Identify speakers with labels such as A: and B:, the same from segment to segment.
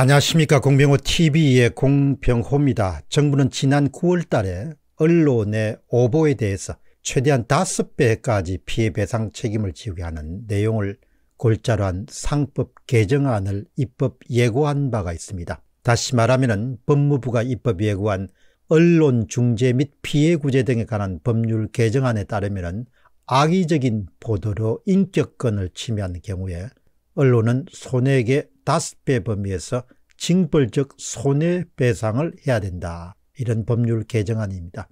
A: 안녕하십니까 공병호 tv의 공병호입니다. 정부는 지난 9월 달에 언론의 오보에 대해서 최대한 5배까지 피해배상 책임을 지우게 하는 내용을 골자로 한 상법 개정안을 입법 예고한 바가 있습니다. 다시 말하면 법무부가 입법 예고한 언론 중재 및 피해 구제 등에 관한 법률 개정안에 따르면 악의적인 보도로 인격권을 침해하는 경우에 언론은 손해액의 5배 범위에서 징벌적 손해배상을 해야 된다. 이런 법률 개정안입니다.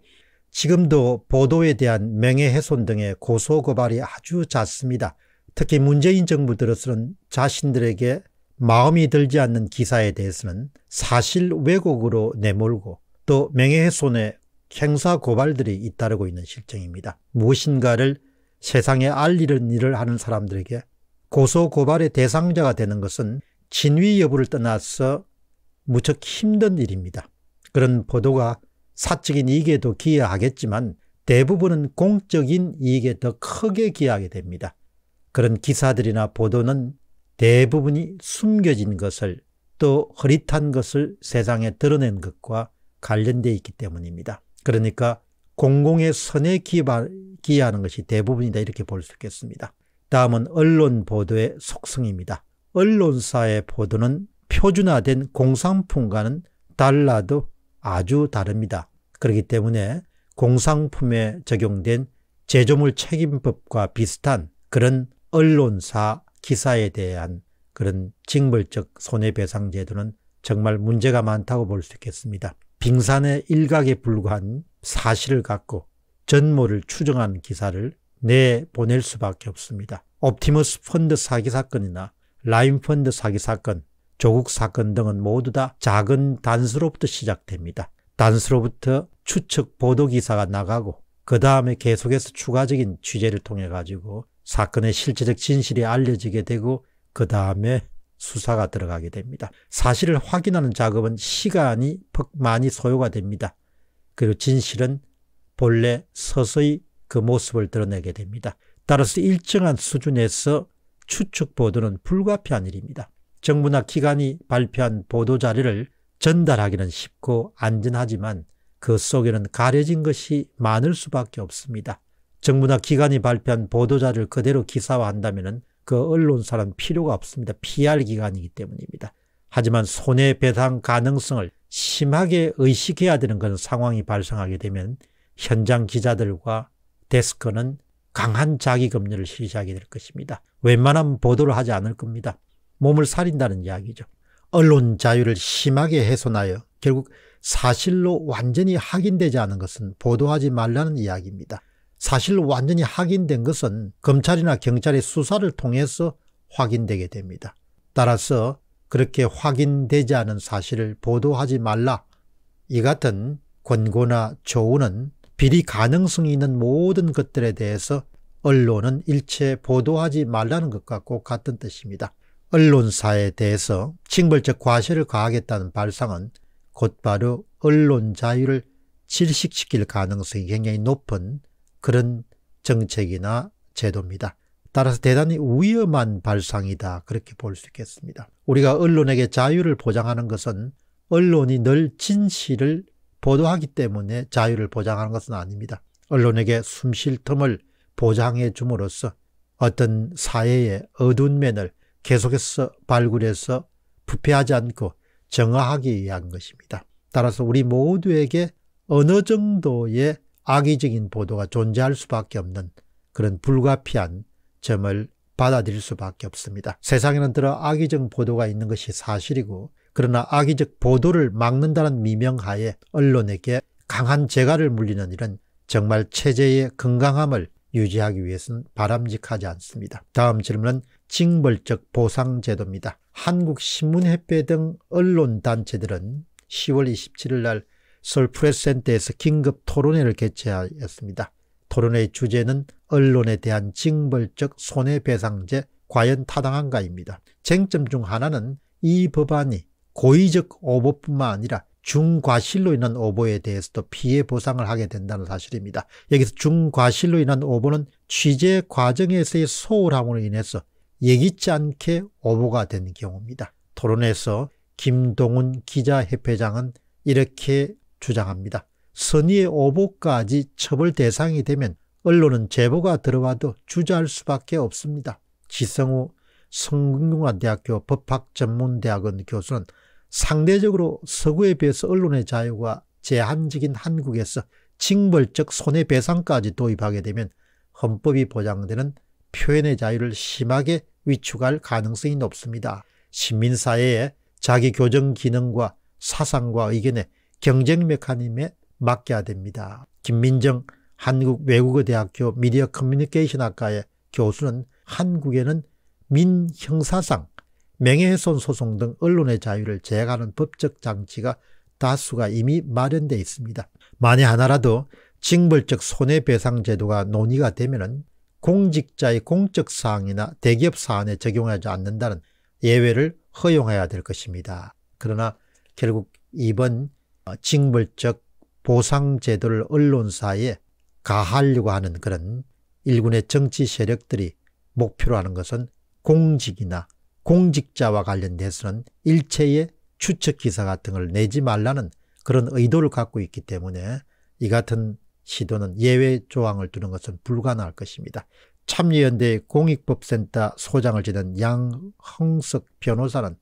A: 지금도 보도에 대한 명예훼손 등의 고소고발이 아주 잦습니다. 특히 문재인 정부 들어서는 자신들에게 마음이 들지 않는 기사에 대해서는 사실 왜곡으로 내몰고 또 명예훼손의 행사 고발들이 잇따르고 있는 실정입니다. 무엇인가를 세상에 알리는 일을 하는 사람들에게 고소 고발의 대상자가 되는 것은 진위 여부를 떠나서 무척 힘든 일입니다. 그런 보도가 사적인 이익에도 기여하겠지만 대부분은 공적인 이익에 더 크게 기여하게 됩니다. 그런 기사들이나 보도는 대부분이 숨겨진 것을 또 흐릿한 것을 세상에 드러낸 것과 관련되어 있기 때문입니다. 그러니까 공공의 선에 기여하는 것이 대부분이다 이렇게 볼 수 있겠습니다. 다음은 언론 보도의 속성입니다. 언론사의 보도는 표준화된 공상품과는 달라도 아주 다릅니다. 그렇기 때문에 공상품에 적용된 제조물 책임법과 비슷한 그런 언론사 기사에 대한 그런 징벌적 손해배상 제도는 정말 문제가 많다고 볼 수 있겠습니다. 빙산의 일각에 불과한 사실을 갖고 전모를 추정한 기사를 내보낼 수밖에 없습니다. 옵티머스 펀드 사기 사건이나 라임 펀드 사기 사건, 조국 사건 등은 모두 다 작은 단서로부터 시작됩니다. 단서로부터 추측 보도 기사가 나가고 그 다음에 계속해서 추가적인 취재를 통해 가지고 사건의 실체적 진실이 알려지게 되고 그 다음에 수사가 들어가게 됩니다. 사실을 확인하는 작업은 시간이 많이 소요가 됩니다. 그리고 진실은 본래 서서히 그 모습을 드러내게 됩니다. 따라서 일정한 수준에서 추측 보도는 불가피한 일입니다. 정부나 기관이 발표한 보도 자료를 전달하기는 쉽고 안전하지만 그 속에는 가려진 것이 많을 수밖에 없습니다. 정부나 기관이 발표한 보도자를 그대로 기사화한다면 그 언론사는 필요가 없습니다. PR 기관이기 때문입니다. 하지만 손해배상 가능성을 심하게 의식해야 되는 그런 상황이 발생하게 되면 현장 기자들과 데스크는 강한 자기검열을 실시하게 될 것입니다. 웬만하면 보도를 하지 않을 겁니다. 몸을 살린다는 이야기죠. 언론 자유를 심하게 훼손하여 결국 사실로 완전히 확인되지 않은 것은 보도하지 말라는 이야기입니다. 사실로 완전히 확인된 것은 검찰이나 경찰의 수사를 통해서 확인되게 됩니다. 따라서 그렇게 확인되지 않은 사실을 보도하지 말라. 이 같은 권고나 조언은 비리 가능성이 있는 모든 것들에 대해서 언론은 일체 보도하지 말라는 것과 꼭 같은 뜻입니다. 언론사에 대해서 징벌적 과실을 가하겠다는 발상은 곧바로 언론 자유를 질식시킬 가능성이 굉장히 높은 그런 정책이나 제도입니다. 따라서 대단히 위험한 발상이다 그렇게 볼 수 있겠습니다. 우리가 언론에게 자유를 보장하는 것은 언론이 늘 진실을 보도하기 때문에 자유를 보장하는 것은 아닙니다. 언론에게 숨 쉴 틈을 보장해 줌으로써 어떤 사회의 어두운 면을 계속해서 발굴해서 부패하지 않고 정화하기 위한 것입니다. 따라서 우리 모두에게 어느 정도의 악의적인 보도가 존재할 수밖에 없는 그런 불가피한 점을 받아들일 수밖에 없습니다. 세상에는 들어 악의적 보도가 있는 것이 사실이고 그러나 악의적 보도를 막는다는 미명하에 언론에게 강한 재갈을 물리는 일은 정말 체제의 건강함을 유지하기 위해서는 바람직하지 않습니다. 다음 질문은 징벌적 보상제도입니다. 한국신문협회 등 언론단체들은 10월 27일 날 서울 프레스센터에서 긴급 토론회를 개최하였습니다. 토론회의 주제는 언론에 대한 징벌적 손해배상제 과연 타당한가입니다. 쟁점 중 하나는 이 법안이 고의적 오보뿐만 아니라 중과실로 인한 오보에 대해서도 피해 보상을 하게 된다는 사실입니다. 여기서 중과실로 인한 오보는 취재 과정에서의 소홀함으로 인해서 예기치 않게 오보가 된 경우입니다. 토론에서 김동훈 기자협회장은 이렇게 주장합니다. 선의의 오보까지 처벌 대상이 되면 언론은 제보가 들어와도 주저할 수밖에 없습니다. 지성우 성균관대학교 법학전문대학원 교수는 상대적으로 서구에 비해서 언론의 자유가 제한적인 한국에서 징벌적 손해배상까지 도입하게 되면 헌법이 보장되는 표현의 자유를 심하게 위축할 가능성이 높습니다. 시민사회의 자기 교정 기능과 사상과 의견의 경쟁 메커니즘에 맡겨야 됩니다. 김민정 한국외국어대학교 미디어 커뮤니케이션 학과의 교수는 한국에는 민형사상, 명예훼손 소송 등 언론의 자유를 제약하는 법적 장치가 다수가 이미 마련되어 있습니다. 만약 하나라도 징벌적 손해배상 제도가 논의가 되면 공직자의 공적 사항이나 대기업 사안에 적용하지 않는다는 예외를 허용해야 될 것입니다. 그러나 결국 이번 징벌적 보상 제도를 언론사에 가하려고 하는 그런 일군의 정치 세력들이 목표로 하는 것은 공직이나 공직자와 관련돼서는 일체의 추측 기사 같은 걸 내지 말라는 그런 의도를 갖고 있기 때문에 이 같은 시도는 예외 조항을 두는 것은 불가능할 것입니다. 참여연대 공익법센터 소장을 지낸 양흥석 변호사는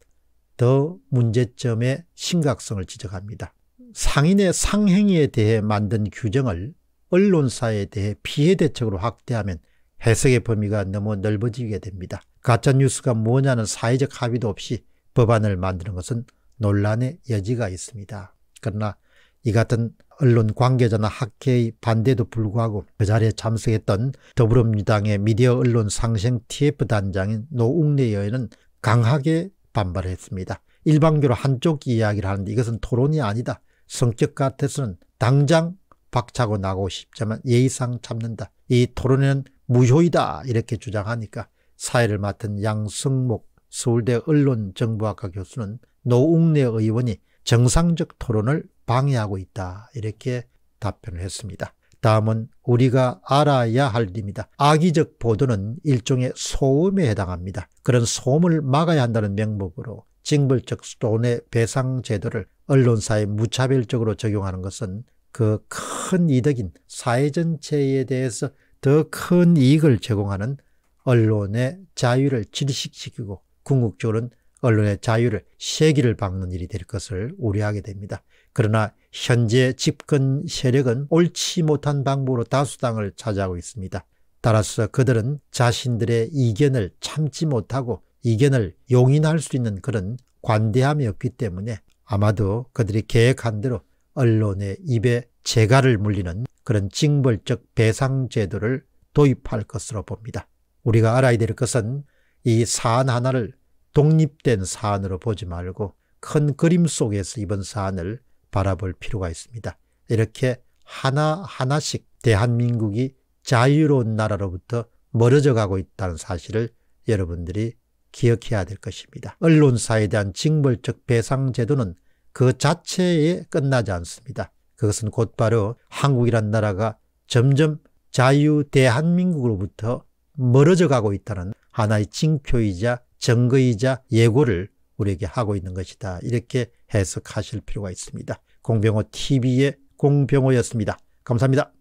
A: 더 문제점의 심각성을 지적합니다. 상인의 상행위에 대해 만든 규정을 언론사에 대해 피해 대책으로 확대하면 해석의 범위가 너무 넓어지게 됩니다. 가짜뉴스가 뭐냐는 사회적 합의도 없이 법안을 만드는 것은 논란의 여지가 있습니다. 그러나 이 같은 언론 관계자나 학회의 반대도 불구하고 그 자리에 참석했던 더불어민주당의 미디어 언론 상생 TF 단장인 노웅래 의원은 강하게 반발했습니다. 일방적으로 한쪽 이야기를 하는데 이것은 토론이 아니다. 성격 같아서는 당장 박차고 나고 싶지만 예의상 참는다. 이 토론에는 무효이다 이렇게 주장하니까 사회를 맡은 양승목 서울대 언론정보학과 교수는 노웅래 의원이 정상적 토론을 방해하고 있다. 이렇게 답변을 했습니다. 다음은 우리가 알아야 할 일입니다. 악의적 보도는 일종의 소음에 해당합니다. 그런 소음을 막아야 한다는 명목으로 징벌적 손해 배상 제도를 언론사에 무차별적으로 적용하는 것은 그 큰 이득인 사회 전체에 대해서 더 큰 이익을 제공하는 언론의 자유를 질식시키고 궁극적으로는 언론의 자유를 세기를 박는 일이 될 것을 우려하게 됩니다. 그러나 현재 집권 세력은 옳지 못한 방법으로 다수당을 차지하고 있습니다. 따라서 그들은 자신들의 이견을 참지 못하고 이견을 용인할 수 있는 그런 관대함이 없기 때문에 아마도 그들이 계획한 대로 언론의 입에 재갈을 물리는 그런 징벌적 배상 제도를 도입할 것으로 봅니다. 우리가 알아야 될 것은 이 사안 하나를 독립된 사안으로 보지 말고 큰 그림 속에서 이번 사안을 바라볼 필요가 있습니다. 이렇게 하나하나씩 대한민국이 자유로운 나라로부터 멀어져 가고 있다는 사실을 여러분들이 기억해야 될 것입니다. 언론사에 대한 징벌적 배상 제도는 그 자체에 끝나지 않습니다. 그것은 곧바로 한국이란 나라가 점점 자유 대한민국으로부터 멀어져 가고 있다는 하나의 징표이자 증거이자 예고를 우리에게 하고 있는 것이다. 이렇게 해석하실 필요가 있습니다. 공병호 TV의 공병호였습니다. 감사합니다.